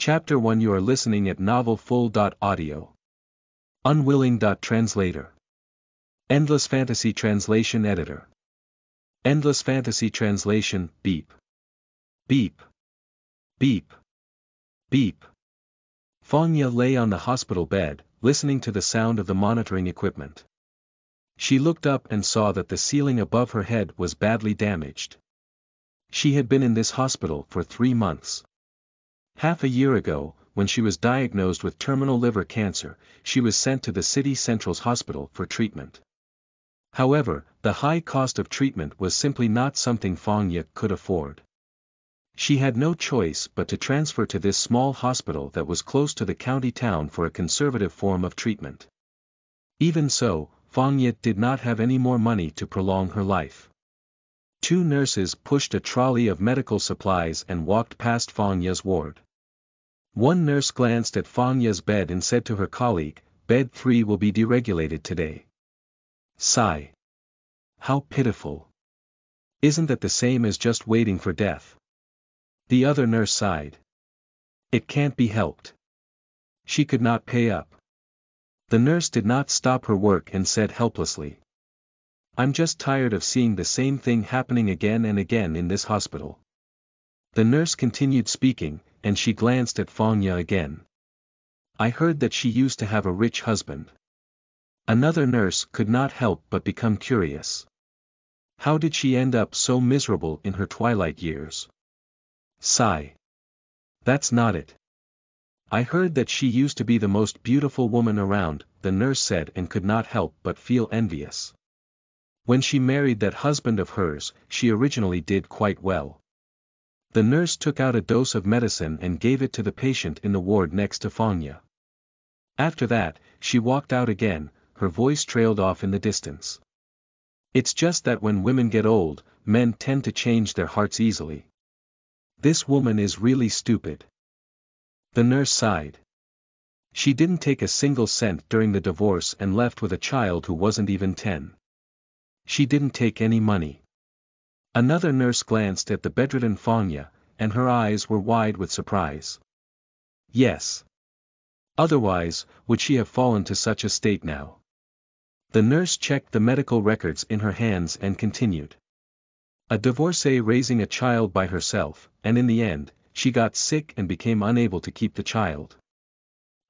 Chapter 1 You are listening at novelfull.audio. Unwilling.translator. Endless Fantasy Translation Editor. Endless Fantasy Translation, beep. Beep. Beep. Beep. Fanya lay on the hospital bed, listening to the sound of the monitoring equipment. She looked up and saw that the ceiling above her head was badly damaged. She had been in this hospital for three months. Half a year ago, when she was diagnosed with terminal liver cancer, she was sent to the city central's hospital for treatment. However, the high cost of treatment was simply not something Fangya could afford. She had no choice but to transfer to this small hospital that was close to the county town for a conservative form of treatment. Even so, Fangya did not have any more money to prolong her life. Two nurses pushed a trolley of medical supplies and walked past Fangya's ward. One nurse glanced at Fanya's bed and said to her colleague, Bed 3 will be deregulated today. Sigh. How pitiful. Isn't that the same as just waiting for death? The other nurse sighed. It can't be helped. She could not pay up. The nurse did not stop her work and said helplessly. I'm just tired of seeing the same thing happening again and again in this hospital. The nurse continued speaking, and she glanced at Fangya again. I heard that she used to have a rich husband. Another nurse could not help but become curious. How did she end up so miserable in her twilight years? Sigh. That's not it. I heard that she used to be the most beautiful woman around, the nurse said and could not help but feel envious. When she married that husband of hers, she originally did quite well. The nurse took out a dose of medicine and gave it to the patient in the ward next to Fanya. After that, she walked out again, her voice trailed off in the distance. It's just that when women get old, men tend to change their hearts easily. This woman is really stupid. The nurse sighed. She didn't take a single cent during the divorce and left with a child who wasn't even ten. She didn't take any money. Another nurse glanced at the bedridden Fanya, and her eyes were wide with surprise. Yes. Otherwise, would she have fallen to such a state now? The nurse checked the medical records in her hands and continued. A divorcee raising a child by herself, and in the end, she got sick and became unable to keep the child.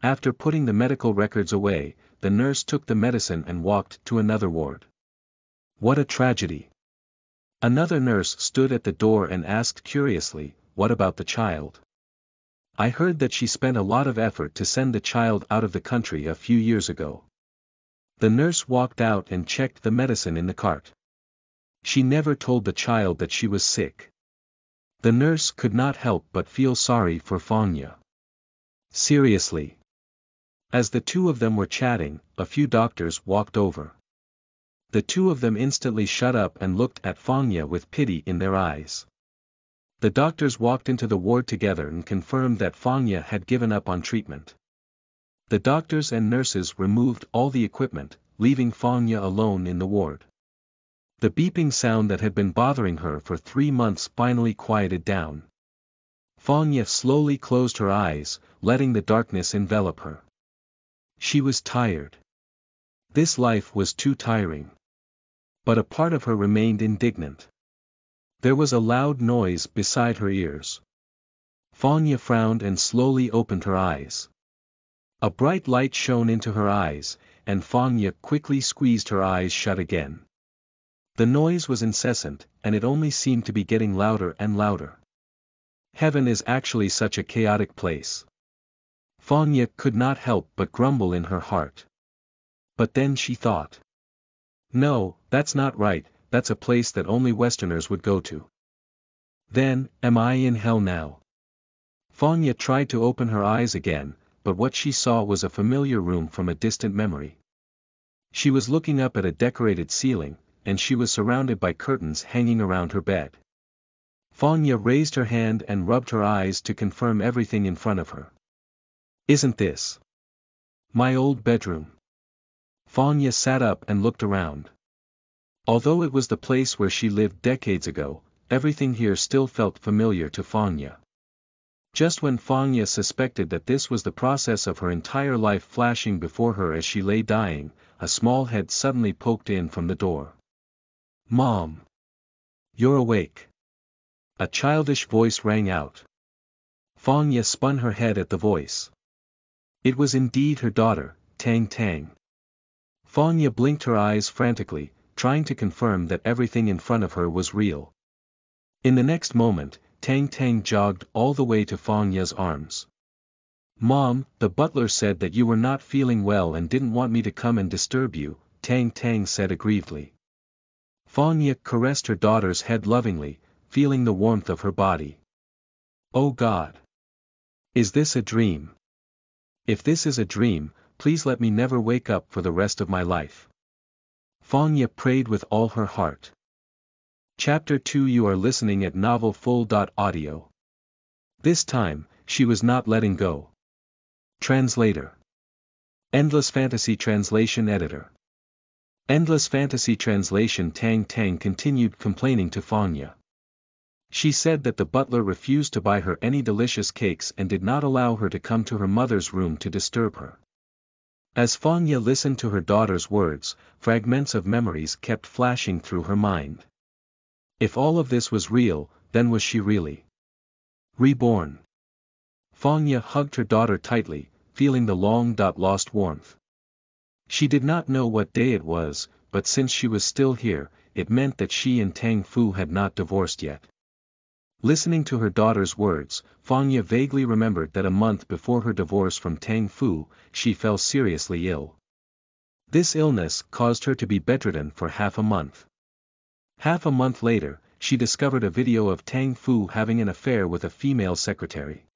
After putting the medical records away, the nurse took the medicine and walked to another ward. What a tragedy. Another nurse stood at the door and asked curiously, what about the child? I heard that she spent a lot of effort to send the child out of the country a few years ago. The nurse walked out and checked the medicine in the cart. She never told the child that she was sick. The nurse could not help but feel sorry for Fanya. Seriously. As the two of them were chatting, a few doctors walked over. The two of them instantly shut up and looked at Fanya with pity in their eyes. The doctors walked into the ward together and confirmed that Fanya had given up on treatment. The doctors and nurses removed all the equipment, leaving Fanya alone in the ward. The beeping sound that had been bothering her for three months finally quieted down. Fanya slowly closed her eyes, letting the darkness envelop her. She was tired. This life was too tiring. But a part of her remained indignant. There was a loud noise beside her ears. Fanya frowned and slowly opened her eyes. A bright light shone into her eyes, and Fanya quickly squeezed her eyes shut again. The noise was incessant, and it only seemed to be getting louder and louder. Heaven is actually such a chaotic place. Fanya could not help but grumble in her heart. But then she thought. No, that's not right, that's a place that only Westerners would go to. Then, am I in hell now? Fanya tried to open her eyes again, but what she saw was a familiar room from a distant memory. She was looking up at a decorated ceiling, and she was surrounded by curtains hanging around her bed. Fanya raised her hand and rubbed her eyes to confirm everything in front of her. Isn't this my old bedroom? Fanya sat up and looked around. Although it was the place where she lived decades ago, everything here still felt familiar to Fanya. Just when Fanya suspected that this was the process of her entire life flashing before her as she lay dying, a small head suddenly poked in from the door. Mom! You're awake. A childish voice rang out. Fanya spun her head at the voice. It was indeed her daughter, Tang Tang. Fanya blinked her eyes frantically, trying to confirm that everything in front of her was real. In the next moment, Tang Tang jogged all the way to Fanya's arms. Mom, the butler said that you were not feeling well and didn't want me to come and disturb you, Tang Tang said aggrievedly. Fanya caressed her daughter's head lovingly, feeling the warmth of her body. Oh God! Is this a dream? If this is a dream, please let me never wake up for the rest of my life. Fanya prayed with all her heart. Chapter 2 You are listening at novelfull.audio. This time, she was not letting go. Translator. Endless Fantasy Translation Editor. Endless Fantasy Translation Tang Tang continued complaining to Fanya. She said that the butler refused to buy her any delicious cakes and did not allow her to come to her mother's room to disturb her. As Fanya listened to her daughter's words, fragments of memories kept flashing through her mind. If all of this was real, then was she really reborn? Fanya hugged her daughter tightly, feeling the long-lost warmth. She did not know what day it was, but since she was still here, it meant that she and Tang Fu had not divorced yet. Listening to her daughter's words, Fanya vaguely remembered that a month before her divorce from Tang Fu, she fell seriously ill. This illness caused her to be bedridden for half a month. Half a month later, she discovered a video of Tang Fu having an affair with a female secretary.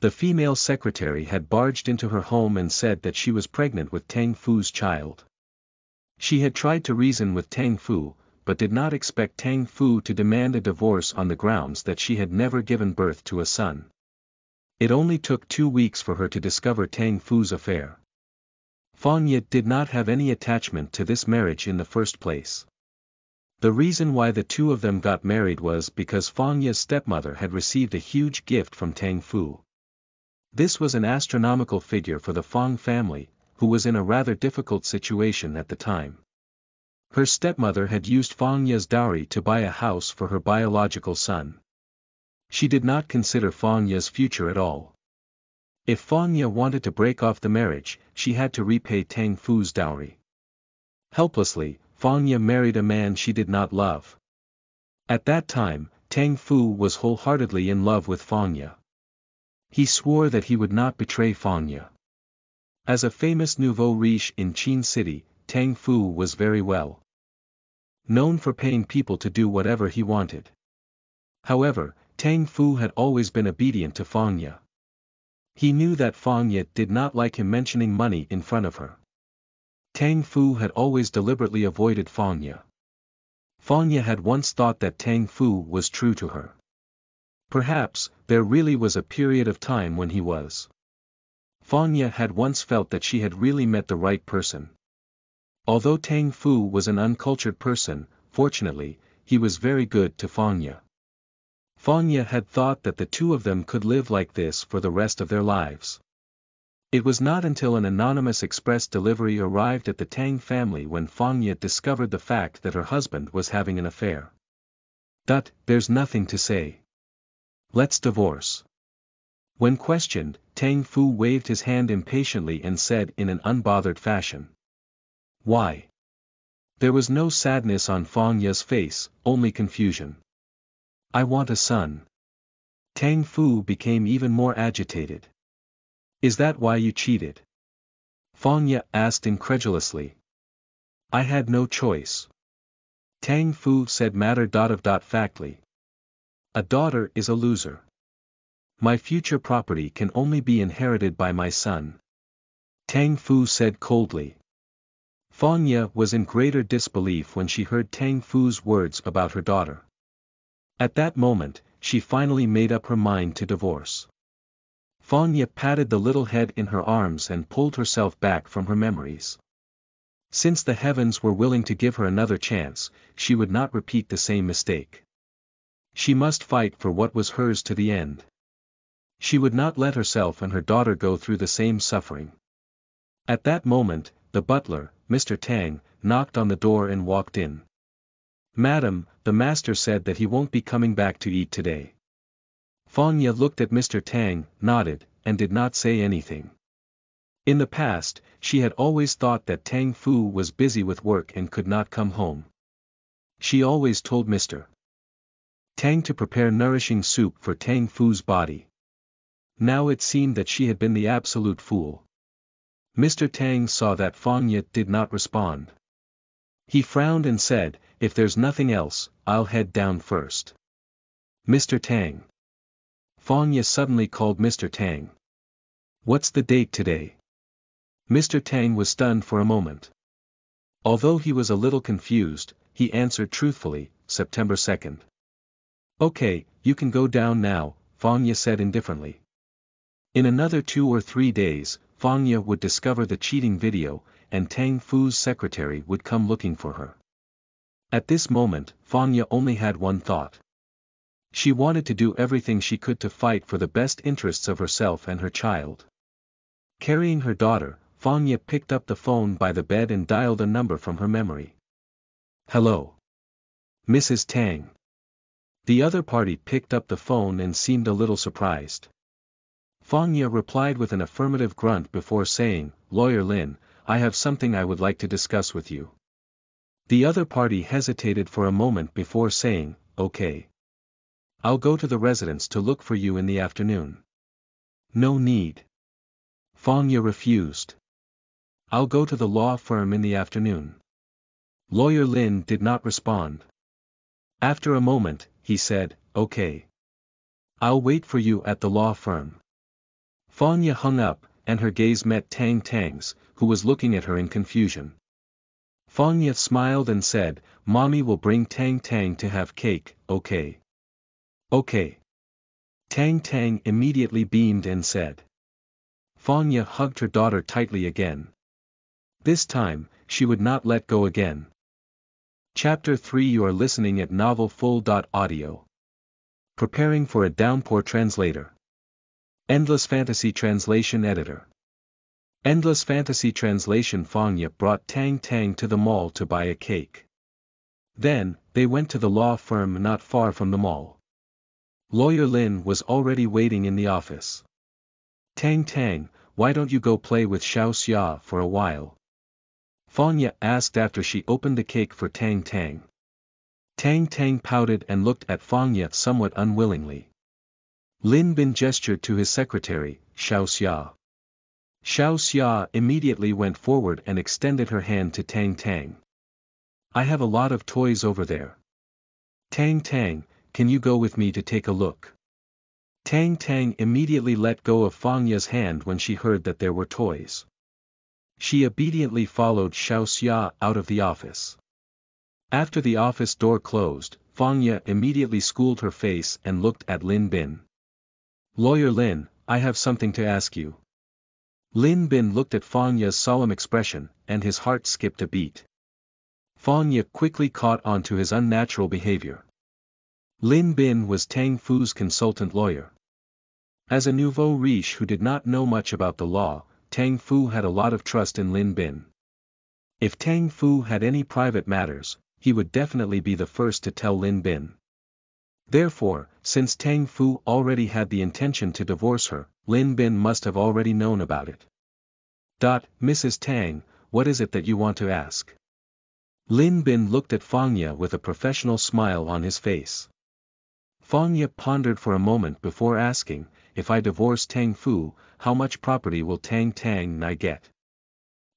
The female secretary had barged into her home and said that she was pregnant with Tang Fu's child. She had tried to reason with Tang Fu, but did not expect Tang Fu to demand a divorce on the grounds that she had never given birth to a son. It only took two weeks for her to discover Tang Fu's affair. Fanya did not have any attachment to this marriage in the first place. The reason why the two of them got married was because Fanya's stepmother had received a huge gift from Tang Fu. This was an astronomical figure for the Fang family, who was in a rather difficult situation at the time. Her stepmother had used Fanya's dowry to buy a house for her biological son. She did not consider Fanya's future at all. If Fanya wanted to break off the marriage, she had to repay Tang Fu's dowry. Helplessly, Fanya married a man she did not love. At that time, Tang Fu was wholeheartedly in love with Fanya. He swore that he would not betray Fanya. As a famous nouveau riche in Qin City, Tang Fu was very well known for paying people to do whatever he wanted. However, Tang Fu had always been obedient to Fang Fanya. He knew that Fang Fanya did not like him mentioning money in front of her. Tang Fu had always deliberately avoided Fanya. Fanya had once thought that Tang Fu was true to her. Perhaps, there really was a period of time when he was. Fang Fanya had once felt that she had really met the right person. Although Tang Fu was an uncultured person, fortunately, he was very good to Fanya. Fanya had thought that the two of them could live like this for the rest of their lives. It was not until an anonymous express delivery arrived at the Tang family when Fanya discovered the fact that her husband was having an affair. That, there's nothing to say. Let's divorce. When questioned, Tang Fu waved his hand impatiently and said in an unbothered fashion. Why? There was no sadness on Fanya's face, only confusion. I want a son. Tang Fu became even more agitated. Is that why you cheated? Fanya asked incredulously. I had no choice. Tang Fu said matter dot of dot factly. A daughter is a loser. My future property can only be inherited by my son. Tang Fu said coldly. Fanya was in greater disbelief when she heard Tang Fu's words about her daughter. At that moment, she finally made up her mind to divorce. Fanya patted the little head in her arms and pulled herself back from her memories. Since the heavens were willing to give her another chance, she would not repeat the same mistake. She must fight for what was hers to the end. She would not let herself and her daughter go through the same suffering. At that moment, the butler, Mr. Tang, knocked on the door and walked in. Madam, the master said that he won't be coming back to eat today. Fanya looked at Mr. Tang, nodded, and did not say anything. In the past, she had always thought that Tang Fu was busy with work and could not come home. She always told Mr. Tang to prepare nourishing soup for Tang Fu's body. Now it seemed that she had been the absolute fool. Mr. Tang saw that Fang Ye did not respond. He frowned and said, if there's nothing else, I'll head down first. Mr. Tang. Fang Ye suddenly called Mr. Tang. What's the date today? Mr. Tang was stunned for a moment. Although he was a little confused, he answered truthfully, September 2nd. Okay, you can go down now, Fanya said indifferently. In another two or three days, Fanya would discover the cheating video, and Tang Fu's secretary would come looking for her. At this moment, Fanya only had one thought. She wanted to do everything she could to fight for the best interests of herself and her child. Carrying her daughter, Fanya picked up the phone by the bed and dialed a number from her memory. Hello. Mrs. Tang. The other party picked up the phone and seemed a little surprised. Fanya replied with an affirmative grunt before saying, Lawyer Lin, I have something I would like to discuss with you. The other party hesitated for a moment before saying, okay. I'll go to the residence to look for you in the afternoon. No need. Fanya refused. I'll go to the law firm in the afternoon. Lawyer Lin did not respond. After a moment, he said, okay. I'll wait for you at the law firm. Fanya hung up, and her gaze met Tang Tang's, who was looking at her in confusion. Fanya smiled and said, Mommy will bring Tang Tang to have cake, okay. Okay. Tang Tang immediately beamed and said. Fanya hugged her daughter tightly again. This time, she would not let go again. Chapter 3 You are listening at Novel Full. Audio. Preparing for a downpour translator. Endless Fantasy Translation Editor. Endless Fantasy Translation Fanya brought Tang Tang to the mall to buy a cake. Then, they went to the law firm not far from the mall. Lawyer Lin was already waiting in the office. Tang Tang, why don't you go play with Xiao Xia for a while? Fanya asked after she opened the cake for Tang Tang. Tang Tang pouted and looked at Fanya somewhat unwillingly. Lin Bin gestured to his secretary, Xiao Xia. Xiao Xia immediately went forward and extended her hand to Tang Tang. I have a lot of toys over there. Tang Tang, can you go with me to take a look? Tang Tang immediately let go of Fanya's hand when she heard that there were toys. She obediently followed Xiao Xia out of the office. After the office door closed, Fanya immediately schooled her face and looked at Lin Bin. Lawyer Lin, I have something to ask you. Lin Bin looked at Fanya's solemn expression, and his heart skipped a beat. Fanya quickly caught on to his unnatural behavior. Lin Bin was Tang Fu's consultant lawyer. As a nouveau riche who did not know much about the law, Tang Fu had a lot of trust in Lin Bin. If Tang Fu had any private matters, he would definitely be the first to tell Lin Bin. Therefore, since Tang Fu already had the intention to divorce her, Lin Bin must have already known about it. Dot, Mrs. Tang, what is it that you want to ask? Lin Bin looked at Fanya with a professional smile on his face. Fanya pondered for a moment before asking, if I divorce Tang Fu, how much property will Tang Tang Nai get?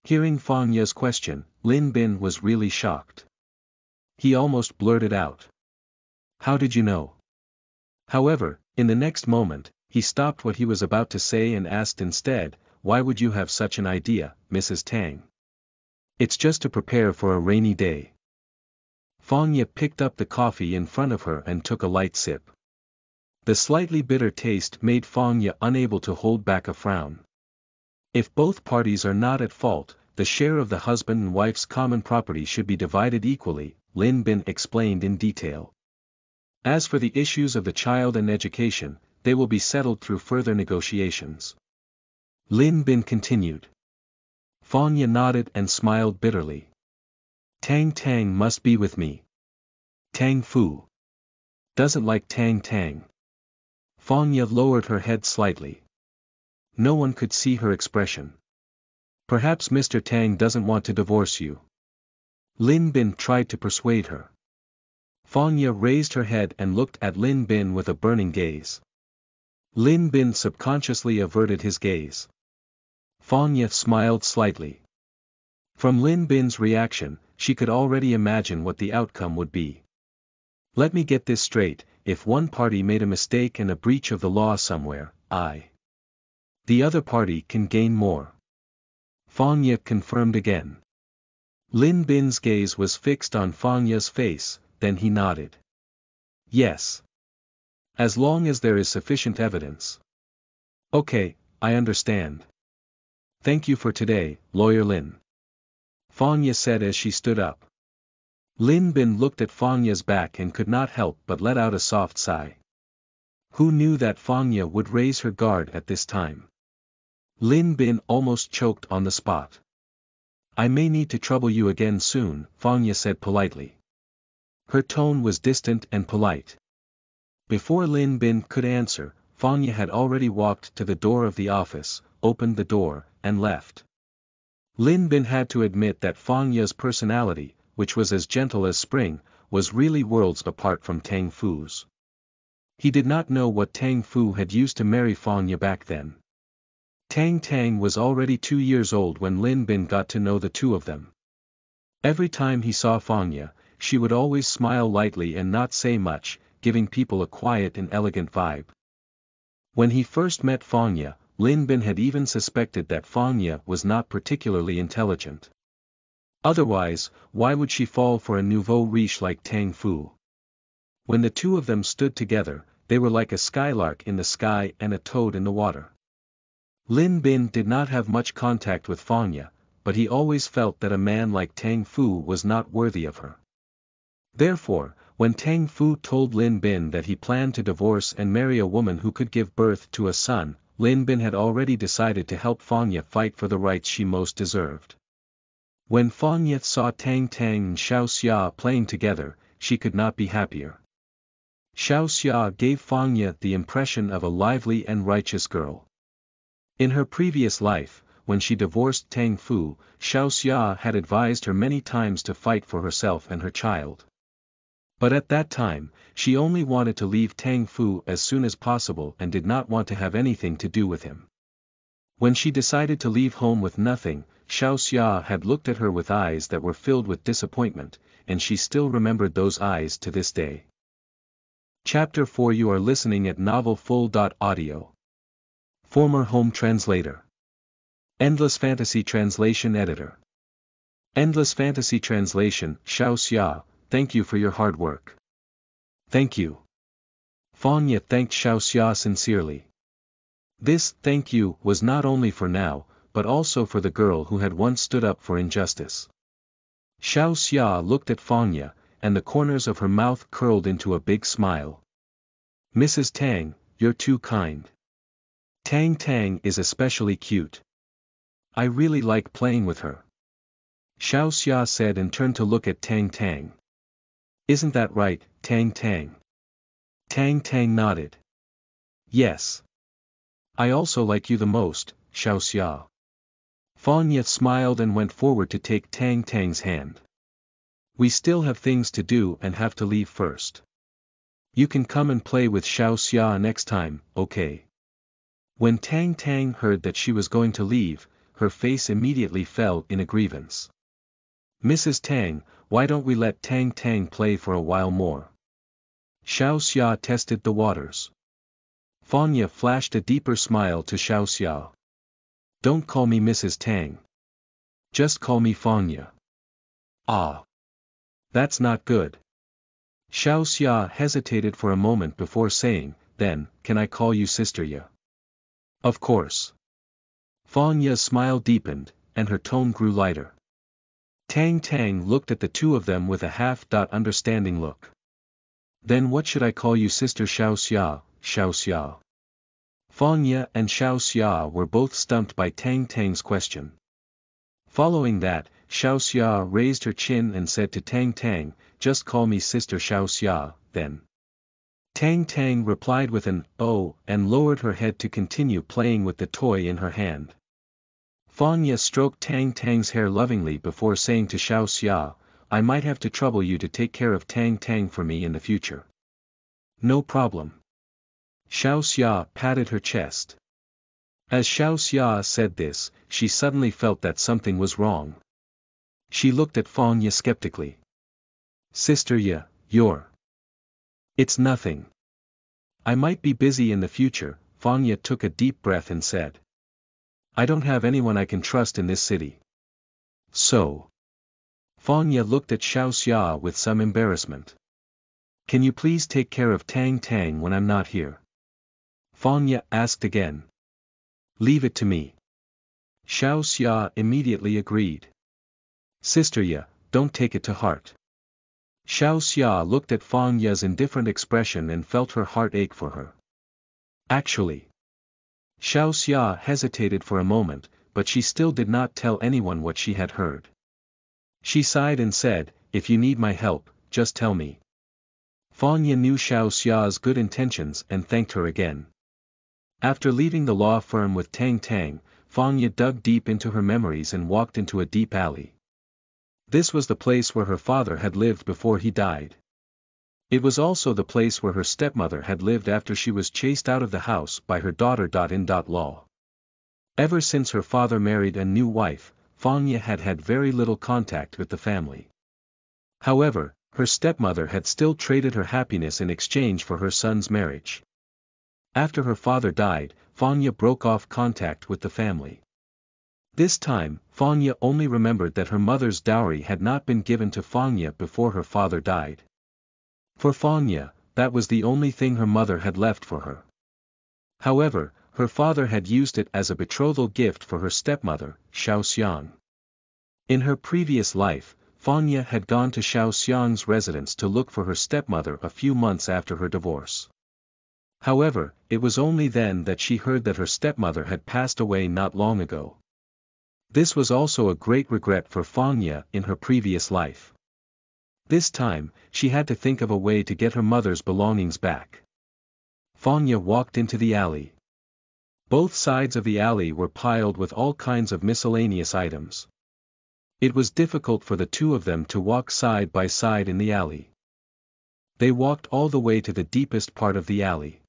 Hearing Fang question, Lin Bin was really shocked. He almost blurted out. How did you know? However, in the next moment, he stopped what he was about to say and asked instead, why would you have such an idea, Mrs. Tang? It's just to prepare for a rainy day. Fang Ye picked up the coffee in front of her and took a light sip. The slightly bitter taste made Fang Ye unable to hold back a frown. If both parties are not at fault, the share of the husband and wife's common property should be divided equally, Lin Bin explained in detail. As for the issues of the child and education, they will be settled through further negotiations. Lin Bin continued. Fanya nodded and smiled bitterly. Tang Tang must be with me. Tang Fu. Doesn't like Tang Tang. Fanya lowered her head slightly. No one could see her expression. Perhaps Mr. Tang doesn't want to divorce you. Lin Bin tried to persuade her. Fanya raised her head and looked at Lin Bin with a burning gaze. Lin Bin subconsciously averted his gaze. Fanya smiled slightly. From Lin Bin's reaction, she could already imagine what the outcome would be. Let me get this straight, if one party made a mistake and a breach of the law somewhere, I. The other party can gain more. Fanya confirmed again. Lin Bin's gaze was fixed on Fanya's face, then he nodded. Yes. As long as there is sufficient evidence. Okay, I understand. Thank you for today, Lawyer Lin. Fanya said as she stood up. Lin Bin looked at Fanya's back and could not help but let out a soft sigh. Who knew that Fanya would raise her guard at this time? Lin Bin almost choked on the spot. I may need to trouble you again soon, Fanya said politely. Her tone was distant and polite. Before Lin Bin could answer, Fanya had already walked to the door of the office, opened the door, and left. Lin Bin had to admit that Fanya's personality, which was as gentle as spring, was really worlds apart from Tang Fu's. He did not know what Tang Fu had used to marry Fanya back then. Tang Tang was already two years old when Lin Bin got to know the two of them. Every time he saw Fanya, she would always smile lightly and not say much, giving people a quiet and elegant vibe. When he first met Fanya, Lin Bin had even suspected that Fanya was not particularly intelligent. Otherwise, why would she fall for a nouveau riche like Tang Fu? When the two of them stood together, they were like a skylark in the sky and a toad in the water. Lin Bin did not have much contact with Fanya, but he always felt that a man like Tang Fu was not worthy of her. Therefore, when Tang Fu told Lin Bin that he planned to divorce and marry a woman who could give birth to a son, Lin Bin had already decided to help Fanya fight for the rights she most deserved. When Fanya saw Tang Tang and Xiao Xia playing together, she could not be happier. Xiao Xia gave Fanya the impression of a lively and righteous girl. In her previous life, when she divorced Tang Fu, Xiao Xia had advised her many times to fight for herself and her child. But at that time, she only wanted to leave Tang Fu as soon as possible and did not want to have anything to do with him. When she decided to leave home with nothing, Xiao Xia had looked at her with eyes that were filled with disappointment, and she still remembered those eyes to this day. Chapter 4 You are listening at novelfull.audio. Former Home Translator. Endless Fantasy Translation Editor. Endless Fantasy Translation, Xiao Xia, thank you for your hard work. Thank you. Fanya thanked Xiao Xia sincerely. This thank you was not only for now, but also for the girl who had once stood up for injustice. Xiao Xia looked at Fanya, and the corners of her mouth curled into a big smile. Mrs. Tang, you're too kind. Tang Tang is especially cute. I really like playing with her. Xiao Xia said and turned to look at Tang Tang. Isn't that right, Tang Tang? Tang Tang nodded. Yes. I also like you the most, Xiao Xia. Fanya smiled and went forward to take Tang Tang's hand. We still have things to do and have to leave first. You can come and play with Xiao Xia next time, okay? When Tang Tang heard that she was going to leave, her face immediately fell in a grievance. Mrs. Tang, why don't we let Tang Tang play for a while more? Xiao Xia tested the waters. Fanya flashed a deeper smile to Xiao Xia. Don't call me Mrs. Tang. Just call me Fanya. Ah. That's not good. Xiao Xia hesitated for a moment before saying, then, can I call you Sister Ya? Of course. Fanya's smile deepened, and her tone grew lighter. Tang Tang looked at the two of them with a half-understanding look. Then what should I call you sister Xiao Xia, Xiao Xia? Fang Ye and Xiao Xia were both stumped by Tang Tang's question. Following that, Xiao Xia raised her chin and said to Tang Tang, just call me sister Xiao Xia, then. Tang Tang replied with an, oh, and lowered her head to continue playing with the toy in her hand. Fang stroked Tang Tang's hair lovingly before saying to Xiao Xia, I might have to trouble you to take care of Tang Tang for me in the future. No problem. Xiao Xia patted her chest. As Xiao Xia said this, she suddenly felt that something was wrong. She looked at Fang Ye skeptically. Sister Ye, you're. It's nothing. I might be busy in the future, Fang Ye took a deep breath and said. I don't have anyone I can trust in this city. So. Fanya looked at Xiao Xia with some embarrassment. Can you please take care of Tang Tang when I'm not here? Fanya asked again. Leave it to me. Xiao Xia immediately agreed. Sister Ya, don't take it to heart. Xiao Xia looked at Fang Ye's indifferent expression and felt her heart ache for her. Actually. Xiao Xia hesitated for a moment, but she still did not tell anyone what she had heard. She sighed and said, if you need my help, just tell me. Fang Ye knew Xiao Xia's good intentions and thanked her again. After leaving the law firm with Tang Tang, Fang Ye dug deep into her memories and walked into a deep alley. This was the place where her father had lived before he died. It was also the place where her stepmother had lived after she was chased out of the house by her daughter. In law. Ever since her father married a new wife, Fang Ye had had very little contact with the family. However, her stepmother had still traded her happiness in exchange for her son's marriage. After her father died, Fanya broke off contact with the family. This time, Fanya only remembered that her mother's dowry had not been given to Fanya before her father died. For Fang Ye, that was the only thing her mother had left for her. However, her father had used it as a betrothal gift for her stepmother, Xiao Xiang. In her previous life, Fang Ye had gone to Xiao Xiang's residence to look for her stepmother a few months after her divorce. However, it was only then that she heard that her stepmother had passed away not long ago. This was also a great regret for Fang Ye in her previous life. This time, she had to think of a way to get her mother's belongings back. Fanya walked into the alley. Both sides of the alley were piled with all kinds of miscellaneous items. It was difficult for the two of them to walk side by side in the alley. They walked all the way to the deepest part of the alley.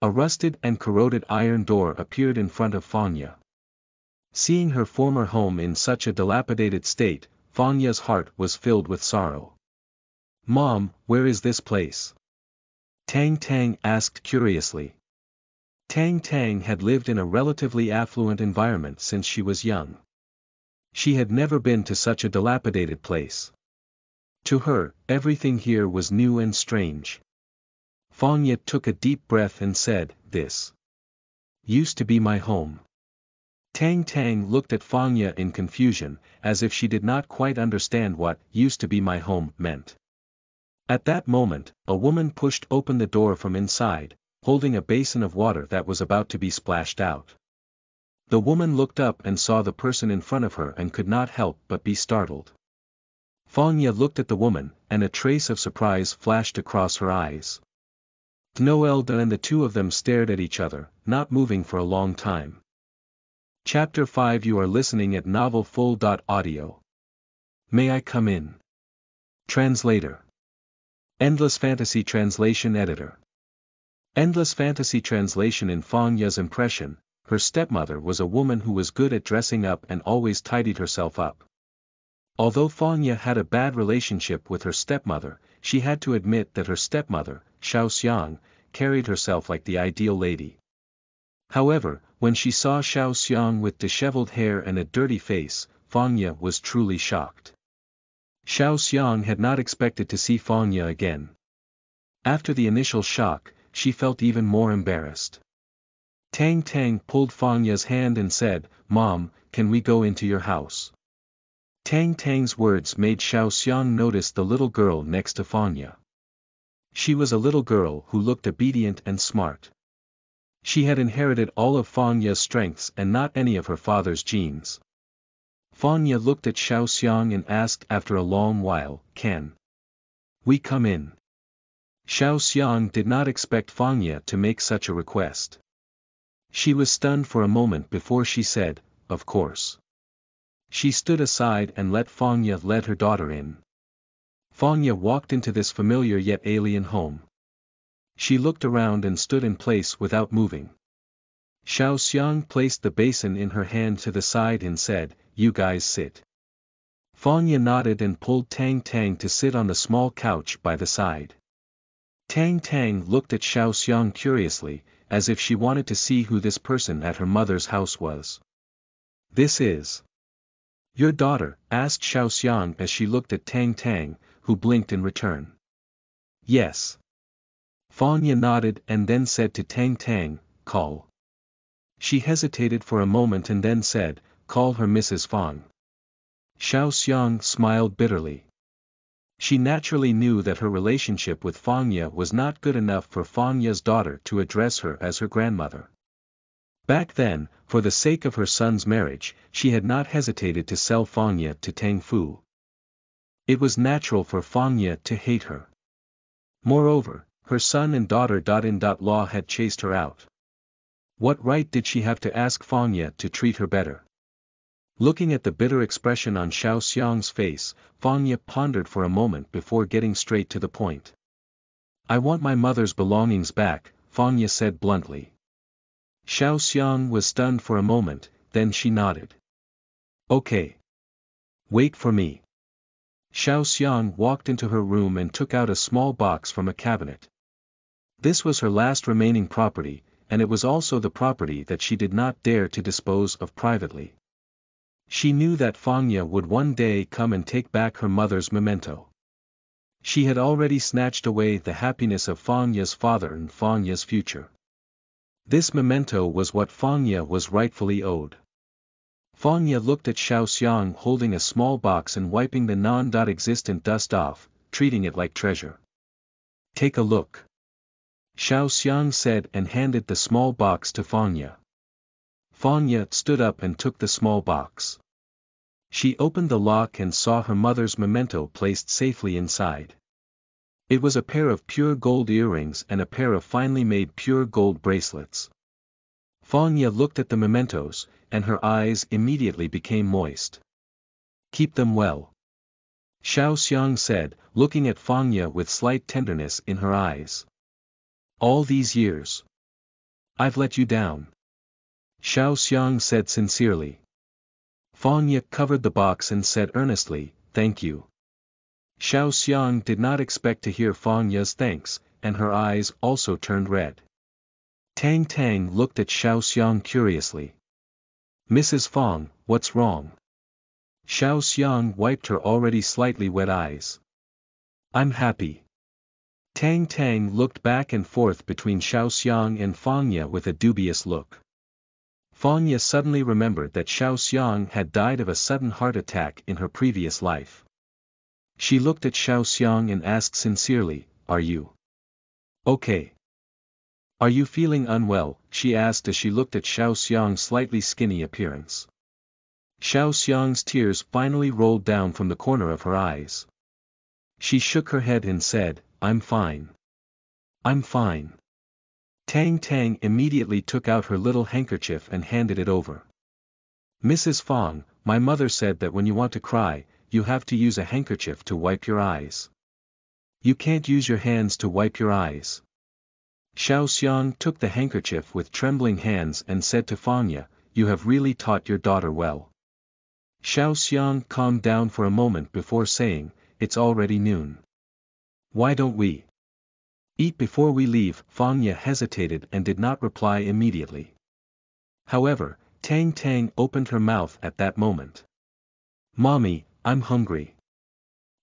A rusted and corroded iron door appeared in front of Fanya. Seeing her former home in such a dilapidated state, Fang Ye's heart was filled with sorrow. Mom, where is this place? Tang Tang asked curiously. Tang Tang had lived in a relatively affluent environment since she was young. She had never been to such a dilapidated place. To her, everything here was new and strange. Fang Ye took a deep breath and said, This used to be my home. Tang Tang looked at Fang Ye in confusion, as if she did not quite understand what used to be my home meant. At that moment, a woman pushed open the door from inside, holding a basin of water that was about to be splashed out. The woman looked up and saw the person in front of her and could not help but be startled. Fang Ye looked at the woman, and a trace of surprise flashed across her eyes. Noelda and the two of them stared at each other, not moving for a long time. Chapter 5 You are listening at novelfull.audio. May I come in? Translator. Endless Fantasy Translation Editor. Endless Fantasy Translation In Fang Ye's impression, her stepmother was a woman who was good at dressing up and always tidied herself up. Although Fang Ye had a bad relationship with her stepmother, she had to admit that her stepmother, Xiao Xiang, carried herself like the ideal lady. However, when she saw Xiao Xiang with disheveled hair and a dirty face, Fang Ye was truly shocked. Xiao Xiang had not expected to see Fang Ye again. After the initial shock, she felt even more embarrassed. Tang Tang pulled Fang Ye's hand and said, Mom, can we go into your house? Tang Tang's words made Xiao Xiang notice the little girl next to Fang Ye. She was a little girl who looked obedient and smart. She had inherited all of Fang Ye's strengths and not any of her father's genes. Fang Ye looked at Xiao Xiang and asked after a long while, can we come in? Xiao Xiang did not expect Fang Ye to make such a request. She was stunned for a moment before she said, of course. She stood aside and let Fang Ye lead her daughter in. Fang Ye walked into this familiar yet alien home. She looked around and stood in place without moving. Xiao Xiang placed the basin in her hand to the side and said, you guys sit. Fang Ye nodded and pulled Tang Tang to sit on the small couch by the side. Tang Tang looked at Xiao Xiang curiously, as if she wanted to see who this person at her mother's house was. This is your daughter, asked Xiao Xiang as she looked at Tang Tang, who blinked in return. Yes. Fang Ye nodded and then said to Tang Tang, call. She hesitated for a moment and then said, call her Mrs. Fang. Xiao Xiang smiled bitterly. She naturally knew that her relationship with Fang Ye was not good enough for Fang Ye's daughter to address her as her grandmother. Back then, for the sake of her son's marriage, she had not hesitated to sell Fang Ye to Tang Fu. It was natural for Fang Ye to hate her. Moreover, her son and daughter in law had chased her out. What right did she have to ask Fang Ye to treat her better? Looking at the bitter expression on Xiao Xiang's face, Fang Ye pondered for a moment before getting straight to the point. I want my mother's belongings back, Fang Ye said bluntly. Xiao Xiang was stunned for a moment, then she nodded. Okay. Wait for me. Xiao Xiang walked into her room and took out a small box from a cabinet. This was her last remaining property, and it was also the property that she did not dare to dispose of privately. She knew that Fang Ye would one day come and take back her mother's memento. She had already snatched away the happiness of Fang Ye's father and Fang Ye's future. This memento was what Fang Ye was rightfully owed. Fang Ye looked at Xiao Xiang holding a small box and wiping the non-existent dust off, treating it like treasure. Take a look. Xiao Xiang said and handed the small box to Fanya. Fanya stood up and took the small box. She opened the lock and saw her mother's memento placed safely inside. It was a pair of pure gold earrings and a pair of finely made pure gold bracelets. Fanya looked at the mementos, and her eyes immediately became moist. Keep them well. Xiao Xiang said, looking at Fanya with slight tenderness in her eyes. All these years. I've let you down. Xiao Xiang said sincerely. Fang Ye covered the box and said earnestly, thank you. Xiao Xiang did not expect to hear Fang Ye's thanks, and her eyes also turned red. Tang Tang looked at Xiao Xiang curiously. Mrs. Fang, what's wrong? Xiao Xiang wiped her already slightly wet eyes. I'm happy. Tang Tang looked back and forth between Xiao Xiang and Fang Ye with a dubious look. Fang Ye suddenly remembered that Xiao Xiang had died of a sudden heart attack in her previous life. She looked at Xiao Xiang and asked sincerely, Are you okay? Are you feeling unwell? she asked as she looked at Xiao Xiang's slightly skinny appearance. Xiao Xiang's tears finally rolled down from the corner of her eyes. She shook her head and said, I'm fine. I'm fine. Tang Tang immediately took out her little handkerchief and handed it over. Mrs. Fang, my mother said that when you want to cry, you have to use a handkerchief to wipe your eyes. You can't use your hands to wipe your eyes. Xiao Xiang took the handkerchief with trembling hands and said to Fang Ye, you have really taught your daughter well. Xiao Xiang calmed down for a moment before saying, it's already noon. Why don't we? Eat before we leave, Fang Ye hesitated and did not reply immediately. However, Tang Tang opened her mouth at that moment. Mommy, I'm hungry.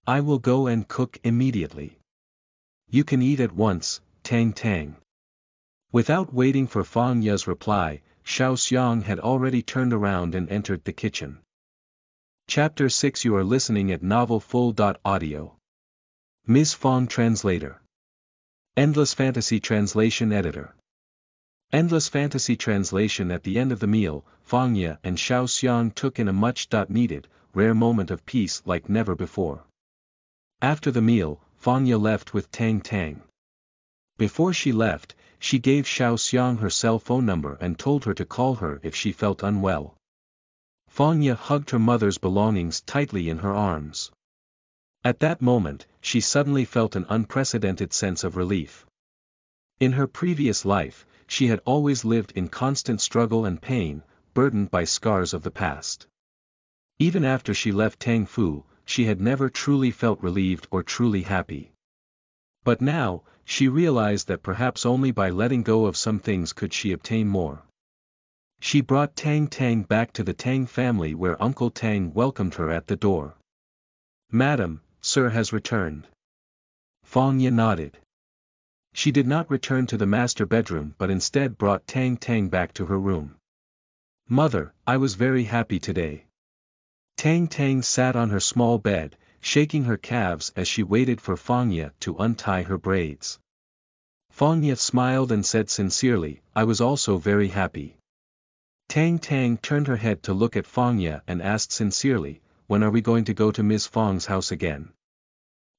I will go and cook immediately. You can eat at once, Tang Tang. Without waiting for Fang Ye's reply, Xiao Xiang had already turned around and entered the kitchen. Chapter 6 You are listening at novelfull.audio. Ms. Fang Translator Endless Fantasy Translation Editor. Endless fantasy translation At the end of the meal, Fang Ye and Xiao Xiang took in a much-needed, rare moment of peace like never before. After the meal, Fang Ye left with Tang Tang. Before she left, she gave Xiao Xiang her cell phone number and told her to call her if she felt unwell. Fang Ye hugged her mother's belongings tightly in her arms. At that moment, she suddenly felt an unprecedented sense of relief. In her previous life, she had always lived in constant struggle and pain, burdened by scars of the past. Even after she left Tang Fu, she had never truly felt relieved or truly happy. But now, she realized that perhaps only by letting go of some things could she obtain more. She brought Tang Tang back to the Tang family where Uncle Tang welcomed her at the door. Madam, sir has returned. Fang Ye nodded. She did not return to the master bedroom but instead brought Tang Tang back to her room. Mother, I was very happy today. Tang Tang sat on her small bed, shaking her calves as she waited for Fang Ye to untie her braids. Fang Ye smiled and said sincerely, I was also very happy. Tang Tang turned her head to look at Fang Ye and asked sincerely, when are we going to go to Ms. Fong's house again?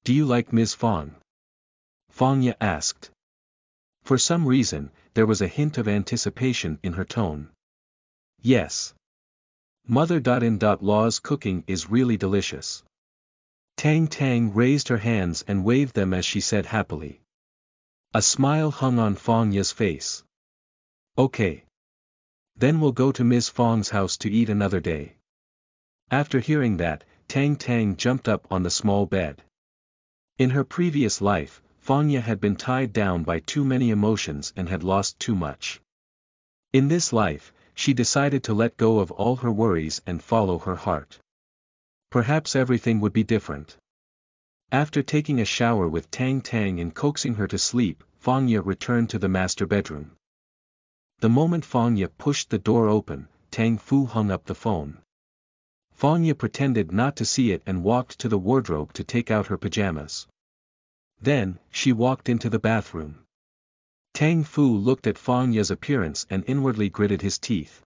Do you like Ms. Fong? Fang Ye asked. For some reason, there was a hint of anticipation in her tone. Yes. Mother.in.law's cooking is really delicious. Tang Tang raised her hands and waved them as she said happily. A smile hung on Fang Ye's face. Okay. Then we'll go to Ms. Fong's house to eat another day. After hearing that, Tang Tang jumped up on the small bed. In her previous life, Fang Ye had been tied down by too many emotions and had lost too much. In this life, she decided to let go of all her worries and follow her heart. Perhaps everything would be different. After taking a shower with Tang Tang and coaxing her to sleep, Fang Ye returned to the master bedroom. The moment Fang Ye pushed the door open, Tang Fu hung up the phone. Fang Ye pretended not to see it and walked to the wardrobe to take out her pajamas. Then, she walked into the bathroom. Tang Fu looked at Fang Ye's appearance and inwardly gritted his teeth.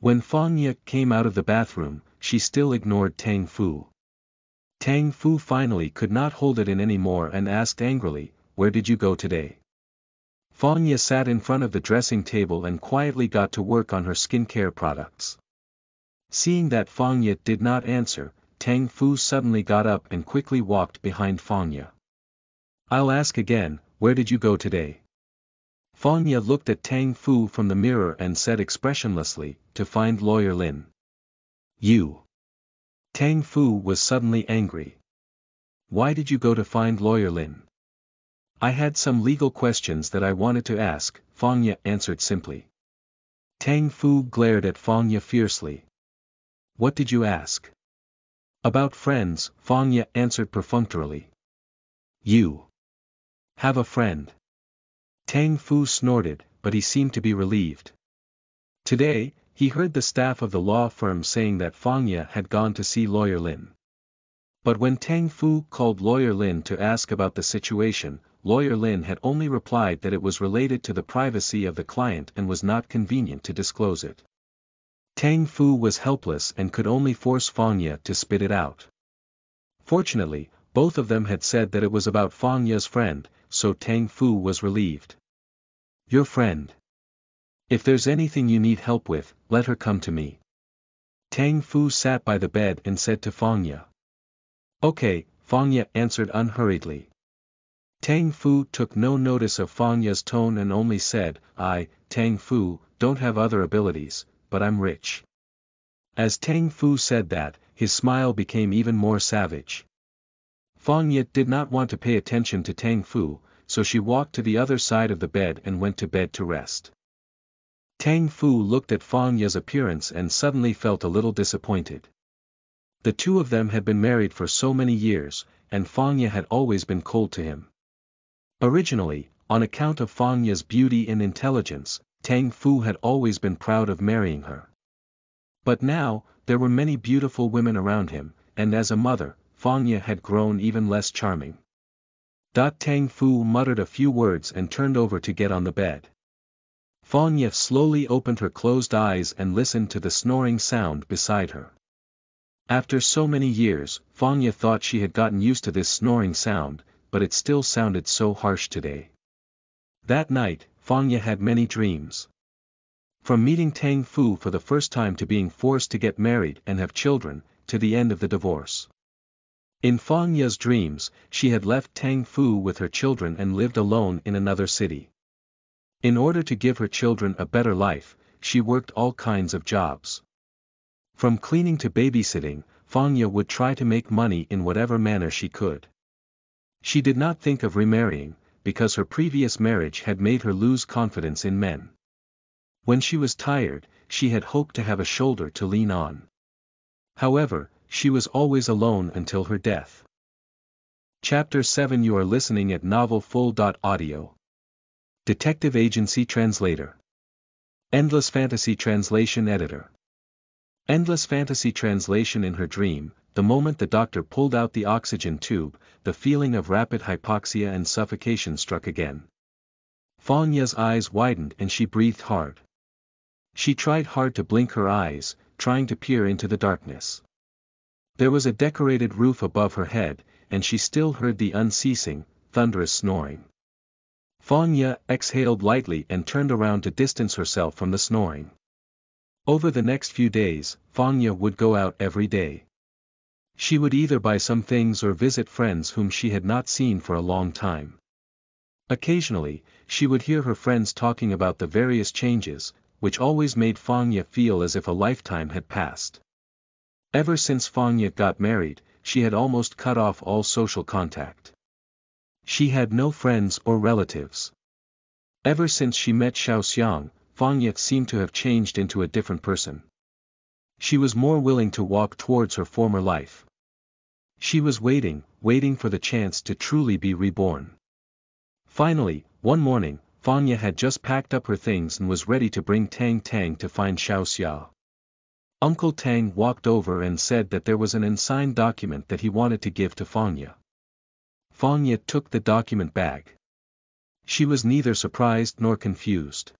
When Fang Ye came out of the bathroom, she still ignored Tang Fu. Tang Fu finally could not hold it in any more and asked angrily, where did you go today? Fang Ye sat in front of the dressing table and quietly got to work on her skincare products. Seeing that Fang Ye did not answer, Tang Fu suddenly got up and quickly walked behind Fang Ye. I'll ask again, where did you go today? Fang Ye looked at Tang Fu from the mirror and said expressionlessly, to find lawyer Lin. You. Tang Fu was suddenly angry. Why did you go to find lawyer Lin? I had some legal questions that I wanted to ask, Fang Ye answered simply. Tang Fu glared at Fang Ye fiercely. What did you ask? About friends, Fang Ye answered perfunctorily. You. Have a friend. Tang Fu snorted, but he seemed to be relieved. Today, he heard the staff of the law firm saying that Fang Ye had gone to see lawyer Lin. But when Tang Fu called lawyer Lin to ask about the situation, lawyer Lin had only replied that it was related to the privacy of the client and was not convenient to disclose it. Tang Fu was helpless and could only force Fang Ye to spit it out. Fortunately, both of them had said that it was about Fang Ye's friend, so Tang Fu was relieved. Your friend. If there's anything you need help with, let her come to me. Tang Fu sat by the bed and said to Fang Ye. Okay, Fang Ye answered unhurriedly. Tang Fu took no notice of Fang Ye's tone and only said, I, Tang Fu, don't have other abilities, but I'm rich. As Tang Fu said that, his smile became even more savage. Fang Ye did not want to pay attention to Tang Fu, so she walked to the other side of the bed and went to bed to rest. Tang Fu looked at Fang Ye's appearance and suddenly felt a little disappointed. The two of them had been married for so many years, and Fang Ye had always been cold to him. Originally, on account of Fang Ye's beauty and intelligence, Tang Fu had always been proud of marrying her. But now, there were many beautiful women around him, and as a mother, Fang Ye had grown even less charming. Tang Fu muttered a few words and turned over to get on the bed. Fang Ye slowly opened her closed eyes and listened to the snoring sound beside her. After so many years, Fang Ye thought she had gotten used to this snoring sound, but it still sounded so harsh today. That night, Fang Ye had many dreams. From meeting Tang Fu for the first time to being forced to get married and have children, to the end of the divorce. In Fang Ye's dreams, she had left Tang Fu with her children and lived alone in another city. In order to give her children a better life, she worked all kinds of jobs. From cleaning to babysitting, Fang Ye would try to make money in whatever manner she could. She did not think of remarrying, because her previous marriage had made her lose confidence in men. When she was tired, she had hoped to have a shoulder to lean on. However, she was always alone until her death. Chapter 7 You are listening at novelfull.audio. Detective Agency Translator. Endless Fantasy Translation Editor. Endless fantasy translation in her dream, the moment the doctor pulled out the oxygen tube, the feeling of rapid hypoxia and suffocation struck again. Fang Ye's eyes widened and she breathed hard. She tried hard to blink her eyes, trying to peer into the darkness. There was a decorated roof above her head, and she still heard the unceasing, thunderous snoring. Fang Ye exhaled lightly and turned around to distance herself from the snoring. Over the next few days, Fang Ye would go out every day. She would either buy some things or visit friends whom she had not seen for a long time. Occasionally, she would hear her friends talking about the various changes, which always made Fang Ye feel as if a lifetime had passed. Ever since Fang Ye got married, she had almost cut off all social contact. She had no friends or relatives. Ever since she met Xiao Xia, Fanya seemed to have changed into a different person. She was more willing to walk towards her former life. She was waiting, waiting for the chance to truly be reborn. Finally, one morning, Fang Ye had just packed up her things and was ready to bring Tang Tang to find Xiao Xia. Uncle Tang walked over and said that there was an unsigned document that he wanted to give to Fang Ye. Fanya took the document bag. She was neither surprised nor confused.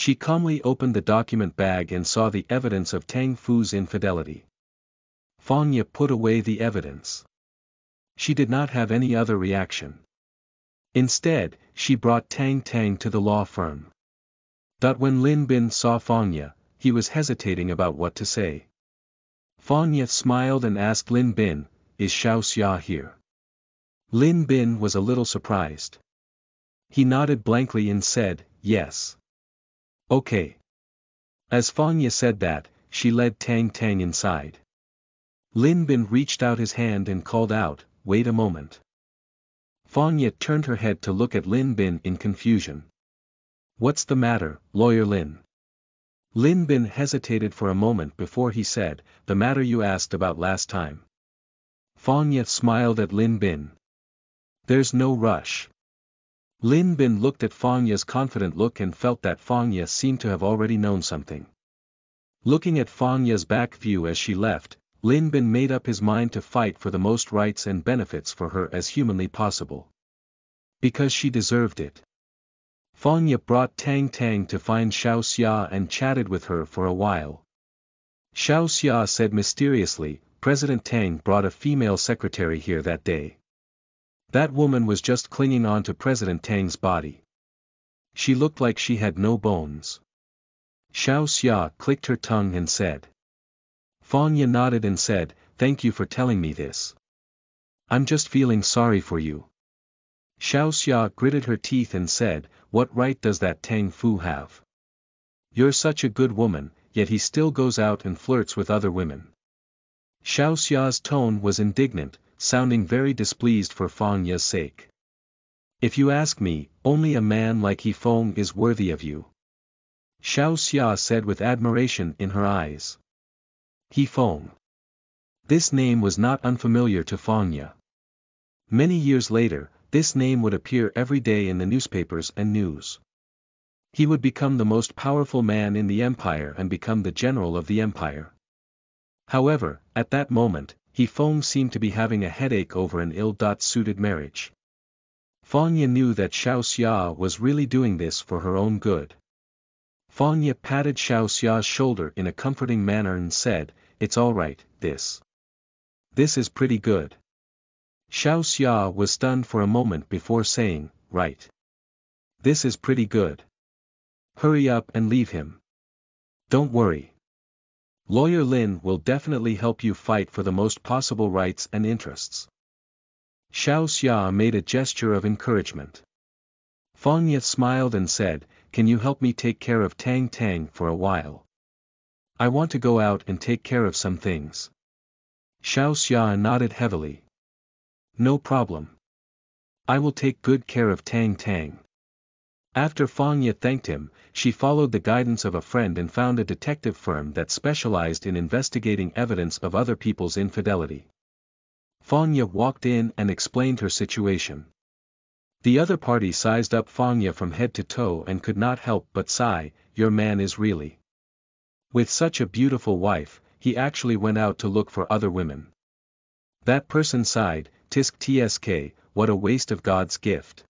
She calmly opened the document bag and saw the evidence of Tang Fu's infidelity. Fang Ye put away the evidence. She did not have any other reaction. Instead, she brought Tang Tang to the law firm. But when Lin Bin saw Fang Ye, he was hesitating about what to say. Fang Ye smiled and asked Lin Bin, is Xiao Xia here? Lin Bin was a little surprised. He nodded blankly and said, yes. Okay. As Fang Ye said that, she led Tang Tang inside. Lin Bin reached out his hand and called out, wait a moment. Fang Ye turned her head to look at Lin Bin in confusion. What's the matter, lawyer Lin? Lin Bin hesitated for a moment before he said, the matter you asked about last time. Fang Ye smiled at Lin Bin. There's no rush. Lin Bin looked at Fang Ye's confident look and felt that Fang Ye seemed to have already known something. Looking at Fang Ye's back view as she left, Lin Bin made up his mind to fight for the most rights and benefits for her as humanly possible. Because she deserved it. Fang Ye brought Tang Tang to find Xiao Xia and chatted with her for a while. Xiao Xia said mysteriously, President Tang brought a female secretary here that day. That woman was just clinging on to President Tang's body. She looked like she had no bones. Xiao Xia clicked her tongue and said. Fang Ye nodded and said, thank you for telling me this. I'm just feeling sorry for you. Xiao Xia gritted her teeth and said, what right does that Tang Fu have? You're such a good woman, yet he still goes out and flirts with other women. Xiao Xia's tone was indignant, sounding very displeased for Fang Ye's sake. If you ask me, only a man like He Feng is worthy of you. Xiao Xia said with admiration in her eyes. He Feng. This name was not unfamiliar to Fang Ye. Many years later, this name would appear every day in the newspapers and news. He would become the most powerful man in the empire and become the general of the empire. However, at that moment, he Feng seemed to be having a headache over an ill-suited marriage. Fang Ye knew that Xiao Xia was really doing this for her own good. Fang Ye patted Xiao Xia's shoulder in a comforting manner and said, It's alright, this. This is pretty good. Xiao Xia was stunned for a moment before saying, right. This is pretty good. Hurry up and leave him. Don't worry. Lawyer Lin will definitely help you fight for the most possible rights and interests. Xiao Xia made a gesture of encouragement. Fang Ye smiled and said, Can you help me take care of Tang Tang for a while? I want to go out and take care of some things. Xiao Xia nodded heavily. No problem. I will take good care of Tang Tang. After Fang Ye thanked him, she followed the guidance of a friend and found a detective firm that specialized in investigating evidence of other people's infidelity. Fang Ye walked in and explained her situation. The other party sized up Fang Ye from head to toe and could not help but sigh, your man is really. With such a beautiful wife, he actually went out to look for other women. That person sighed, tisk tsk, what a waste of God's gift.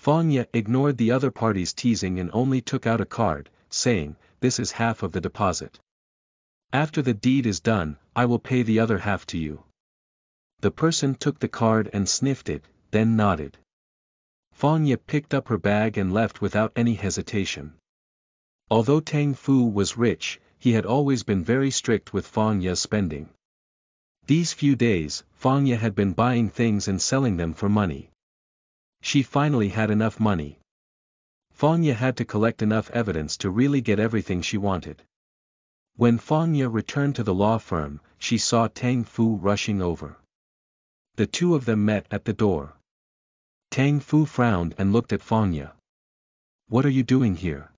Fang Ye ignored the other party's teasing and only took out a card, saying, this is half of the deposit. After the deed is done, I will pay the other half to you. The person took the card and sniffed it, then nodded. Fang Ye picked up her bag and left without any hesitation. Although Tang Fu was rich, he had always been very strict with Fang Ye's spending. These few days, Fang Ye had been buying things and selling them for money. She finally had enough money. Fang Ye had to collect enough evidence to really get everything she wanted. When Fang Ye returned to the law firm, she saw Tang Fu rushing over. The two of them met at the door. Tang Fu frowned and looked at Fang Ye. What are you doing here?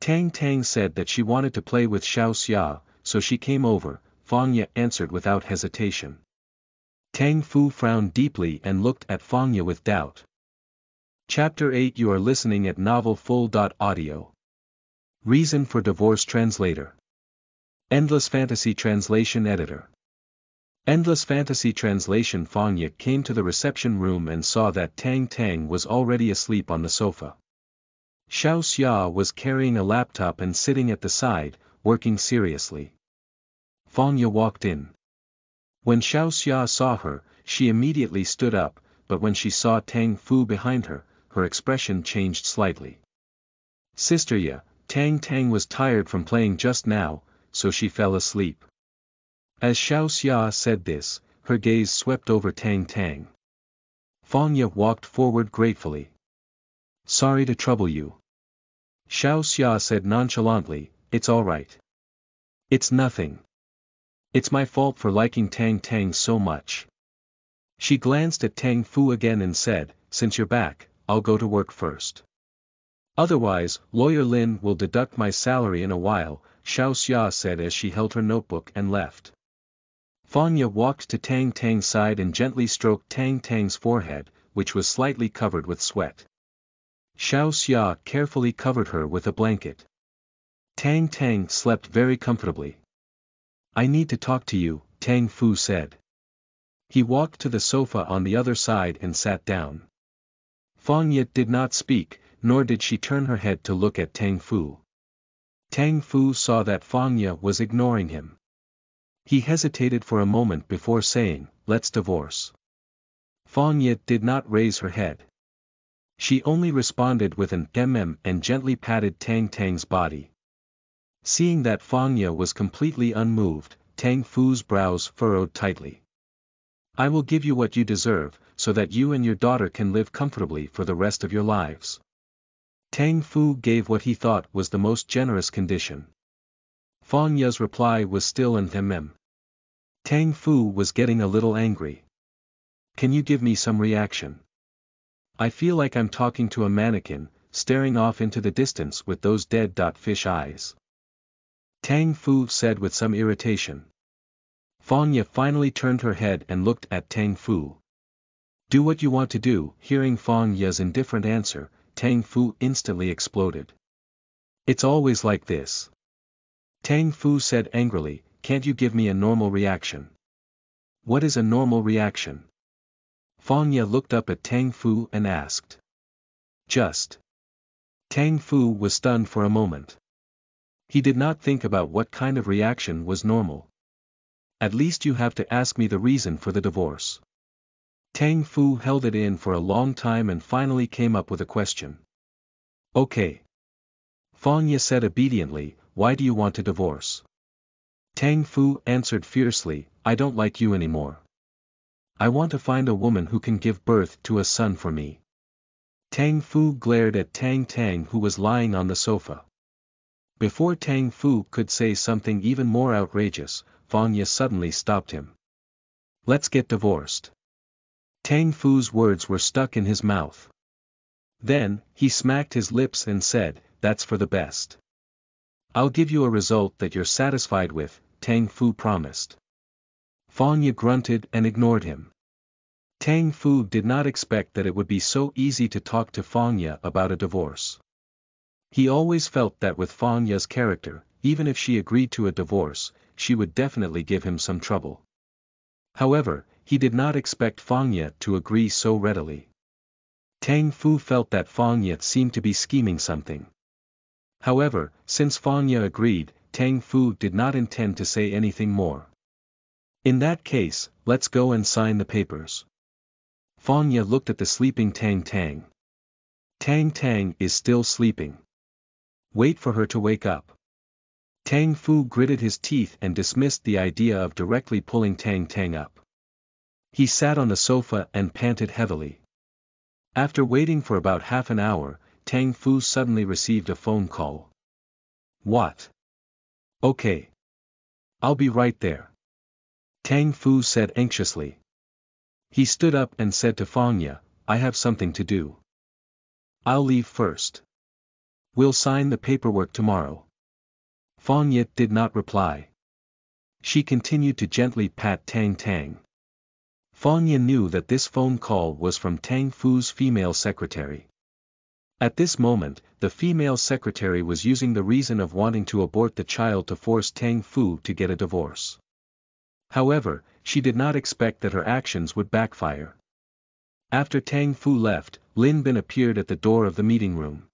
Tang Tang said that she wanted to play with Xiao Xia, so she came over, Fang Ye answered without hesitation. Tang Fu frowned deeply and looked at Fang Ye with doubt. Chapter 8 You are listening at novelfull.audio. Reason for Divorce Translator. Endless Fantasy Translation Editor. Endless Fantasy Translation Fang Ye came to the reception room and saw that Tang Tang was already asleep on the sofa. Xiao Xia was carrying a laptop and sitting at the side, working seriously. Fang Ye walked in. When Xiao Xia saw her, she immediately stood up, but when she saw Tang Fu behind her, her expression changed slightly. Sister Ya, Tang Tang was tired from playing just now, so she fell asleep. As Xiao Xia said this, her gaze swept over Tang Tang. Fang Ye walked forward gratefully. Sorry to trouble you. Xiao Xia said nonchalantly, it's alright. It's nothing. It's my fault for liking Tang Tang so much. She glanced at Tang Fu again and said, since you're back, I'll go to work first. Otherwise, Lawyer Lin will deduct my salary in a while, Xiao Xia said as she held her notebook and left. Fang Ye walked to Tang Tang's side and gently stroked Tang Tang's forehead, which was slightly covered with sweat. Xiao Xia carefully covered her with a blanket. Tang Tang slept very comfortably. I need to talk to you, Tang Fu said. He walked to the sofa on the other side and sat down. Fang Ye did not speak, nor did she turn her head to look at Tang Fu. Tang Fu saw that Fang Ye was ignoring him. He hesitated for a moment before saying, let's divorce. Fang Ye did not raise her head. She only responded with an mm and gently patted Tang Tang's body. Seeing that Fang Ye was completely unmoved, Tang Fu's brows furrowed tightly. I will give you what you deserve, so that you and your daughter can live comfortably for the rest of your lives. Tang Fu gave what he thought was the most generous condition. Fang Ye's reply was still an mm. Tang Fu was getting a little angry. Can you give me some reaction? I feel like I'm talking to a mannequin, staring off into the distance with those dead dot fish eyes. Tang Fu said with some irritation. Fang Ye finally turned her head and looked at Tang Fu. Do what you want to do, hearing Fang Ye's indifferent answer, Tang Fu instantly exploded. It's always like this. Tang Fu said angrily, can't you give me a normal reaction? What is a normal reaction? Fang Ye looked up at Tang Fu and asked. Just. Tang Fu was stunned for a moment. He did not think about what kind of reaction was normal. At least you have to ask me the reason for the divorce. Tang Fu held it in for a long time and finally came up with a question. Okay. Fang Ye said obediently, why do you want to divorce? Tang Fu answered fiercely, I don't like you anymore. I want to find a woman who can give birth to a son for me. Tang Fu glared at Tang Tang who was lying on the sofa. Before Tang Fu could say something even more outrageous, Fang Ye suddenly stopped him. Let's get divorced. Tang Fu's words were stuck in his mouth. Then, he smacked his lips and said, that's for the best. I'll give you a result that you're satisfied with, Tang Fu promised. Fang Ye grunted and ignored him. Tang Fu did not expect that it would be so easy to talk to Fang Ye about a divorce. He always felt that with Fang Ye's character, even if she agreed to a divorce, she would definitely give him some trouble. However, he did not expect Fang Ye to agree so readily. Tang Fu felt that Fang Ye seemed to be scheming something. However, since Fang Ye agreed, Tang Fu did not intend to say anything more. In that case, let's go and sign the papers. Fang Ye looked at the sleeping Tang Tang. Tang Tang is still sleeping. Wait for her to wake up. Tang Fu gritted his teeth and dismissed the idea of directly pulling Tang Tang up. He sat on the sofa and panted heavily. After waiting for about half an hour, Tang Fu suddenly received a phone call. What? Okay. I'll be right there. Tang Fu said anxiously. He stood up and said to Fang Ye, I have something to do. I'll leave first. We'll sign the paperwork tomorrow. Fang Ye did not reply. She continued to gently pat Tang Tang. Fang Ye knew that this phone call was from Tang Fu's female secretary. At this moment, the female secretary was using the reason of wanting to abort the child to force Tang Fu to get a divorce. However, she did not expect that her actions would backfire. After Tang Fu left, Lin Bin appeared at the door of the meeting room.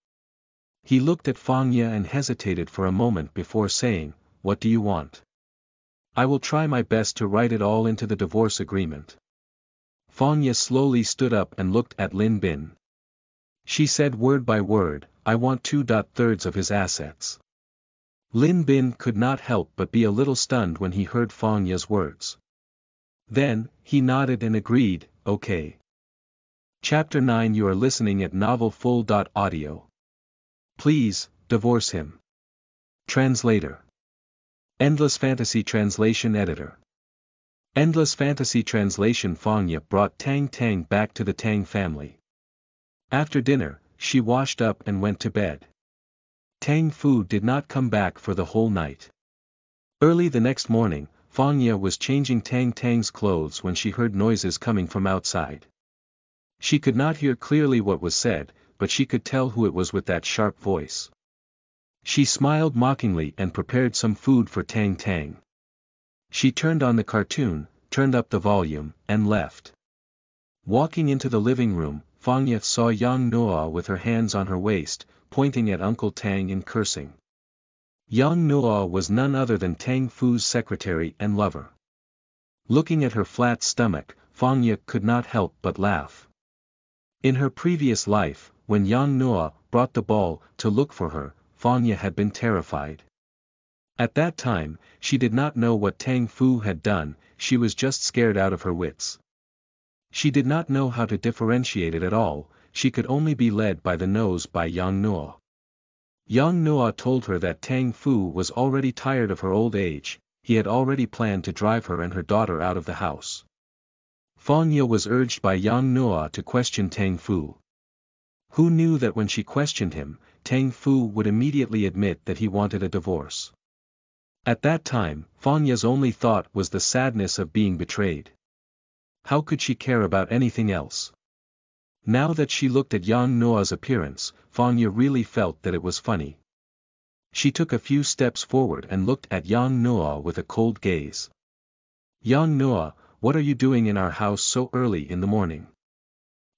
He looked at Fang Ye and hesitated for a moment before saying, What do you want? I will try my best to write it all into the divorce agreement. Fang Ye slowly stood up and looked at Lin Bin. She said word by word, I want two thirds of his assets. Lin Bin could not help but be a little stunned when he heard Fang Ye's words. Then, he nodded and agreed, okay. Chapter 9 You are listening at novelfull.audio. Please, divorce him. Translator. Endless Fantasy Translation Editor. Endless Fantasy Translation Fang Ye brought Tang Tang back to the Tang family. After dinner, she washed up and went to bed. Tang Fu did not come back for the whole night. Early the next morning, Fang Ye was changing Tang Tang's clothes when she heard noises coming from outside. She could not hear clearly what was said, but she could tell who it was with that sharp voice. She smiled mockingly and prepared some food for Tang Tang. She turned on the cartoon, turned up the volume, and left. Walking into the living room, Fang Ye saw Yang Nuo with her hands on her waist, pointing at Uncle Tang and cursing. Yang Nuo was none other than Tang Fu's secretary and lover. Looking at her flat stomach, Fang Ye could not help but laugh. In her previous life, when Yang Nuo brought the ball to look for her, Fang Ye had been terrified. At that time, she did not know what Tang Fu had done, she was just scared out of her wits. She did not know how to differentiate it at all, she could only be led by the nose by Yang Nuo. Yang Nuo told her that Tang Fu was already tired of her old age, he had already planned to drive her and her daughter out of the house. Fang Ye was urged by Yang Nuo to question Tang Fu. Who knew that when she questioned him, Tang Fu would immediately admit that he wanted a divorce. At that time, Fang Ye's only thought was the sadness of being betrayed. How could she care about anything else? Now that she looked at Yang Nuo's appearance, Fang Ye really felt that it was funny. She took a few steps forward and looked at Yang Nuo with a cold gaze. Yang Nuo, what are you doing in our house so early in the morning?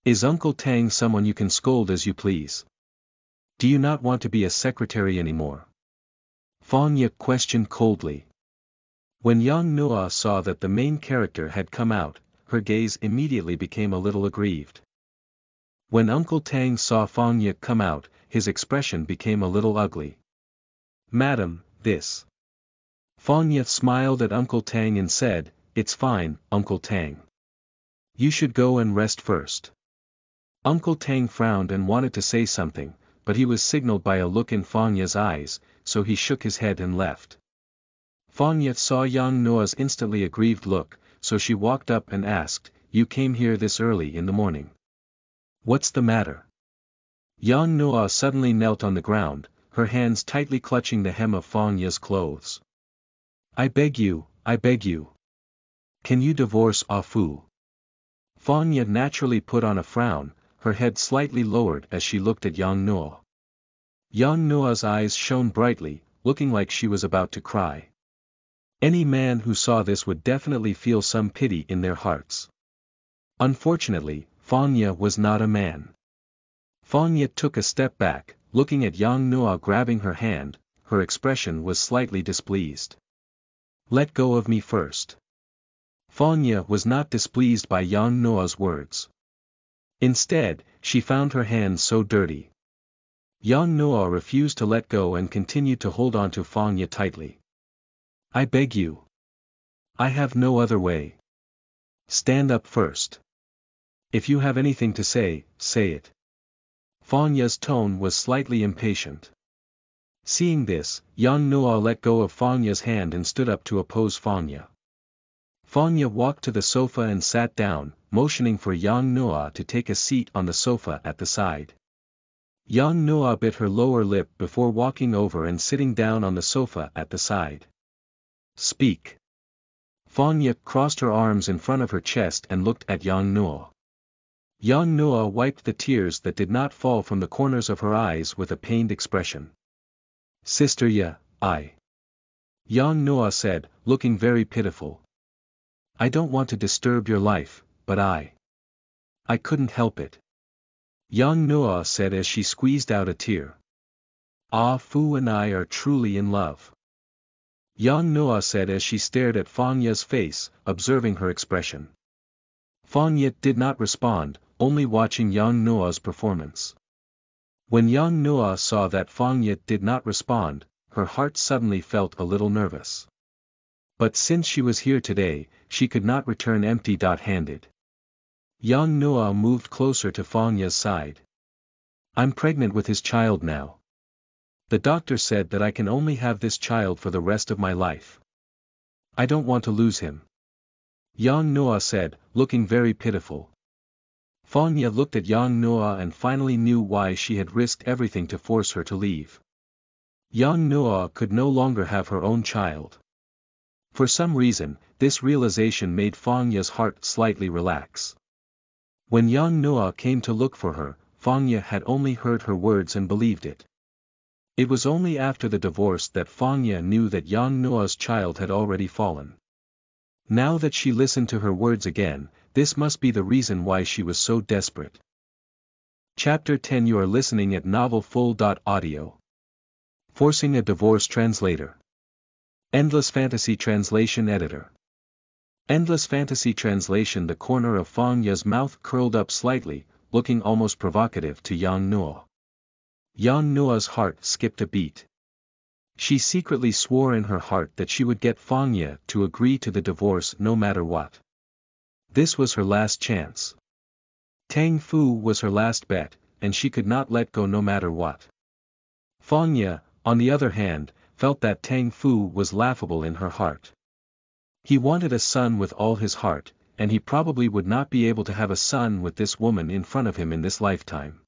Is Uncle Tang someone you can scold as you please? Do you not want to be a secretary anymore? Fang Ye questioned coldly. When Yang Nuo saw that the main character had come out, her gaze immediately became a little aggrieved. When Uncle Tang saw Fang Ye come out, his expression became a little ugly. Madam, this. Fang Ye smiled at Uncle Tang and said, It's fine, Uncle Tang. You should go and rest first. Uncle Tang frowned and wanted to say something, but he was signaled by a look in Fang Ye's eyes, so he shook his head and left. Fang Ye saw Yang Nuo's instantly aggrieved look, so she walked up and asked, You came here this early in the morning. What's the matter? Yang Nuo suddenly knelt on the ground, her hands tightly clutching the hem of Fang Ye's clothes. I beg you, I beg you. Can you divorce Ah Fu? Fang Ye naturally put on a frown, her head slightly lowered as she looked at Yang Nuo. Yang Nuo's eyes shone brightly, looking like she was about to cry. Any man who saw this would definitely feel some pity in their hearts. Unfortunately, Fang Ye was not a man. Fang Ye took a step back, looking at Yang Nuo grabbing her hand, her expression was slightly displeased. Let go of me first. Fang Ye was not displeased by Yang Nuo's words. Instead, she found her hands so dirty. Yang Nuo refused to let go and continued to hold on to Fang Ye tightly. I beg you. I have no other way. Stand up first. If you have anything to say, say it. Fang Ye's tone was slightly impatient. Seeing this, Yang Nuo let go of Fang Ye's hand and stood up to oppose Fang Ye. Fang Ye walked to the sofa and sat down, motioning for Yang Nuo to take a seat on the sofa at the side. Yang Nuo bit her lower lip before walking over and sitting down on the sofa at the side. Speak. Fang Ye crossed her arms in front of her chest and looked at Yang Nuo. Yang Nuo wiped the tears that did not fall from the corners of her eyes with a pained expression. Sister Ya, I. Yang Nuo said, looking very pitiful. I don't want to disturb your life, but I. I couldn't help it. Yang Nuo said as she squeezed out a tear. Ah Fu and I are truly in love. Yang Nuo said as she stared at Fang Ye's face, observing her expression. Fang Ye did not respond, only watching Yang Nuo's performance. When Yang Nuo saw that Fang Ye did not respond, her heart suddenly felt a little nervous. But since she was here today, she could not return empty-handed. Yang Nuo moved closer to Fang Ye's side. I'm pregnant with his child now. The doctor said that I can only have this child for the rest of my life. I don't want to lose him. Yang Nuo said, looking very pitiful. Fang Ye looked at Yang Nuo and finally knew why she had risked everything to force her to leave. Yang Nuo could no longer have her own child. For some reason, this realization made Fang Ye's heart slightly relax. When Yang Nuo came to look for her, Fang Ye had only heard her words and believed it. It was only after the divorce that Fang Ye knew that Yang Nuo's child had already fallen. Now that she listened to her words again, this must be the reason why she was so desperate. Chapter 10 You are listening at novelfull.audio. Forcing a Divorce Translator. Endless Fantasy Translation Editor. Endless Fantasy Translation The corner of Fang Ye's mouth curled up slightly, looking almost provocative to Yang Nuo. Yang Nuo's heart skipped a beat. She secretly swore in her heart that she would get Fang Fanya to agree to the divorce no matter what. This was her last chance. Tang Fu was her last bet, and she could not let go no matter what. Fang Fanya, on the other hand, felt that Tang Fu was laughable in her heart. He wanted a son with all his heart, and he probably would not be able to have a son with this woman in front of him in this lifetime.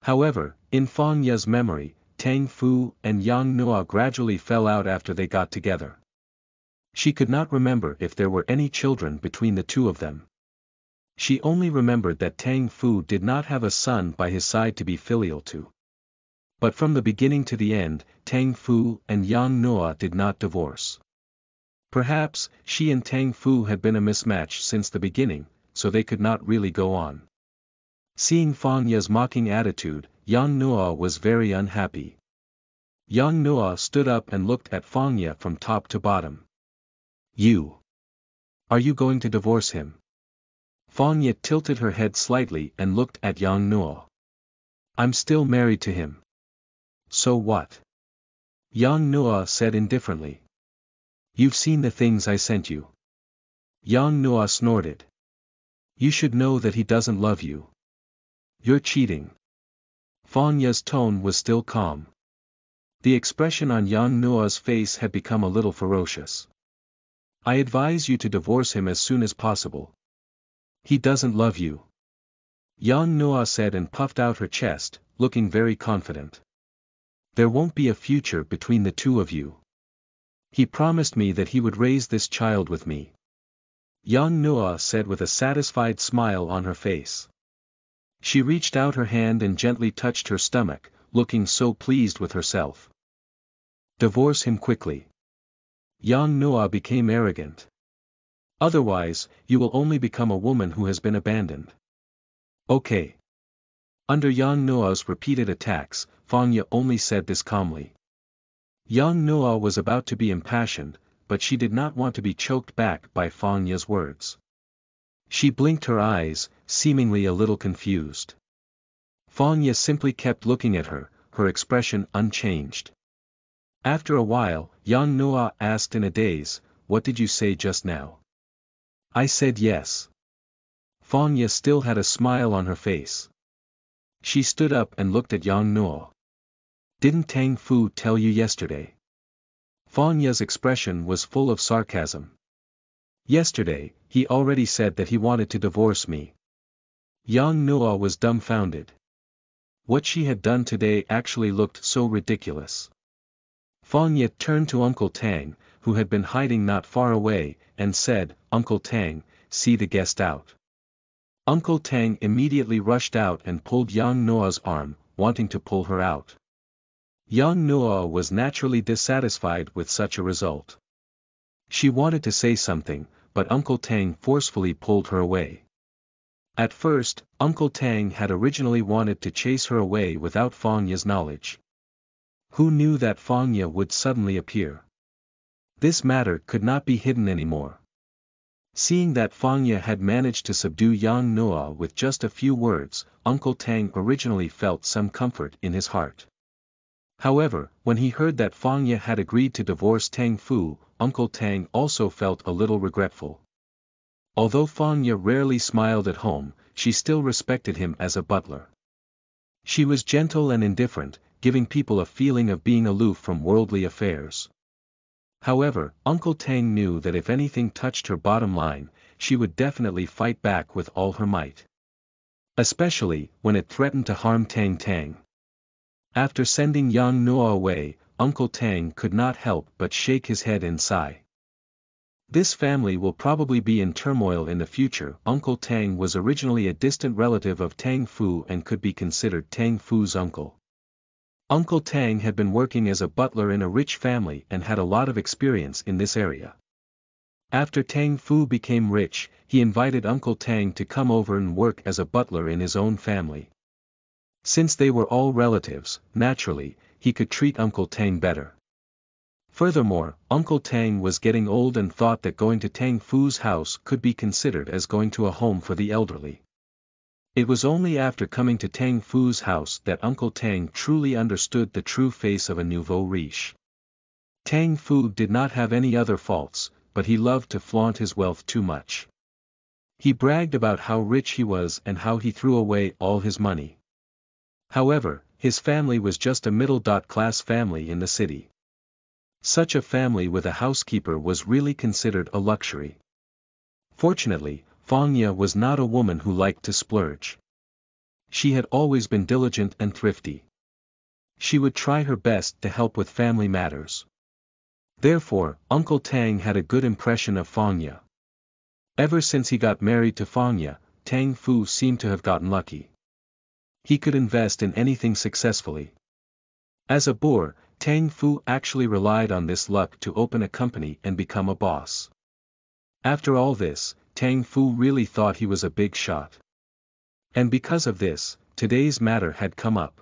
However, in Fang Ye's memory, Tang Fu and Yang Nuo gradually fell out after they got together. She could not remember if there were any children between the two of them. She only remembered that Tang Fu did not have a son by his side to be filial to. But from the beginning to the end, Tang Fu and Yang Nuo did not divorce. Perhaps, she and Tang Fu had been a mismatch since the beginning, so they could not really go on. Seeing Fang Ye's mocking attitude, Yang Nuo was very unhappy. Yang Nuo stood up and looked at Fang Ye from top to bottom. You. Are you going to divorce him? Fang Ye tilted her head slightly and looked at Yang Nuo. I'm still married to him. So what? Yang Nuo said indifferently. You've seen the things I sent you. Yang Nuo snorted. You should know that he doesn't love you. You're cheating. Fang Ye's tone was still calm. The expression on Yang Nuo's face had become a little ferocious. I advise you to divorce him as soon as possible. He doesn't love you. Yang Nuo said and puffed out her chest, looking very confident. There won't be a future between the two of you. He promised me that he would raise this child with me. Yang Nuo said with a satisfied smile on her face. She reached out her hand and gently touched her stomach, looking so pleased with herself. Divorce him quickly. Yang Nuo became arrogant. Otherwise, you will only become a woman who has been abandoned. Okay. Under Yang Nuo's repeated attacks, Fang Ye only said this calmly. Yang Nuo was about to be impassioned, but she did not want to be choked back by Fang Ye's words. She blinked her eyes, seemingly a little confused. Fang Ye simply kept looking at her, her expression unchanged. After a while, Yang Nuo asked in a daze, what did you say just now? I said yes. Fang Ye still had a smile on her face. She stood up and looked at Yang Nuo. Didn't Tang Fu tell you yesterday? Fang Ye's expression was full of sarcasm. Yesterday, he already said that he wanted to divorce me. Yang Nuo was dumbfounded. What she had done today actually looked so ridiculous. Fang Ye turned to Uncle Tang, who had been hiding not far away, and said, Uncle Tang, see the guest out. Uncle Tang immediately rushed out and pulled Yang Nuo's arm, wanting to pull her out. Yang Nuo was naturally dissatisfied with such a result. She wanted to say something, but Uncle Tang forcefully pulled her away. At first, Uncle Tang had originally wanted to chase her away without Fang Ye's knowledge. Who knew that Fang Ye would suddenly appear? This matter could not be hidden anymore. Seeing that Fang Ye had managed to subdue Yang Nuo with just a few words, Uncle Tang originally felt some comfort in his heart. However, when he heard that Fang Ye had agreed to divorce Tang Fu, Uncle Tang also felt a little regretful. Although Fang Ye rarely smiled at home, she still respected him as a butler. She was gentle and indifferent, giving people a feeling of being aloof from worldly affairs. However, Uncle Tang knew that if anything touched her bottom line, she would definitely fight back with all her might. Especially, when it threatened to harm Tang Tang. After sending Yang Nuo away, Uncle Tang could not help but shake his head and sigh. This family will probably be in turmoil in the future. Uncle Tang was originally a distant relative of Tang Fu and could be considered Tang Fu's uncle. Uncle Tang had been working as a butler in a rich family and had a lot of experience in this area. After Tang Fu became rich, he invited Uncle Tang to come over and work as a butler in his own family. Since they were all relatives, naturally, he could treat Uncle Tang better. Furthermore, Uncle Tang was getting old and thought that going to Tang Fu's house could be considered as going to a home for the elderly. It was only after coming to Tang Fu's house that Uncle Tang truly understood the true face of a nouveau riche. Tang Fu did not have any other faults, but he loved to flaunt his wealth too much. He bragged about how rich he was and how he threw away all his money. However, his family was just a middle-class family in the city. Such a family with a housekeeper was really considered a luxury. Fortunately, Fang Ye was not a woman who liked to splurge. She had always been diligent and thrifty. She would try her best to help with family matters. Therefore, Uncle Tang had a good impression of Fang Ye. Ever since he got married to Fang Ye, Tang Fu seemed to have gotten lucky he could invest in anything successfully. As a boor, Tang Fu actually relied on this luck to open a company and become a boss. After all this, Tang Fu really thought he was a big shot. And because of this, today's matter had come up.